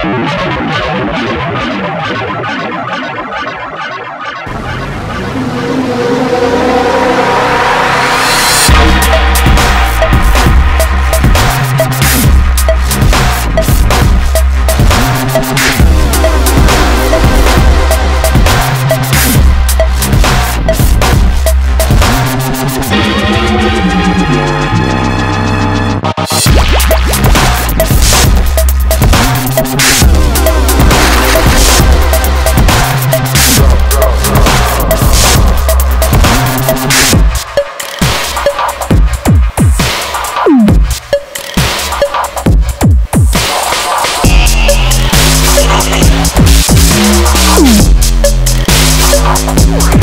Thank Ух!